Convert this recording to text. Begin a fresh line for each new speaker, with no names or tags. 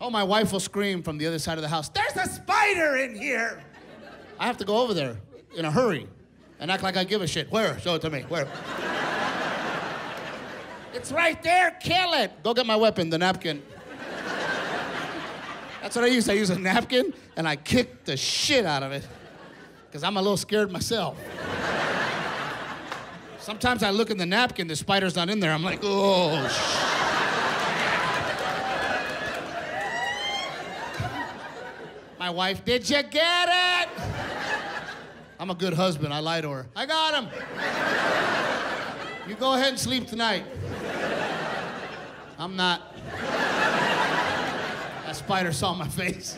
Oh, my wife will scream from the other side of the house, There's a spider in here! I have to go over there in a hurry and act like I give a shit. Where? Show it to me. Where? it's right there. Kill it. Go get my weapon, the napkin. That's what I use. I use a napkin and I kick the shit out of it because I'm a little scared myself. Sometimes I look in the napkin, the spider's not in there. I'm like, oh, shit. My wife, did you get it? I'm a good husband. I lie to her. I got him. You go ahead and sleep tonight. I'm not. That spider saw my face.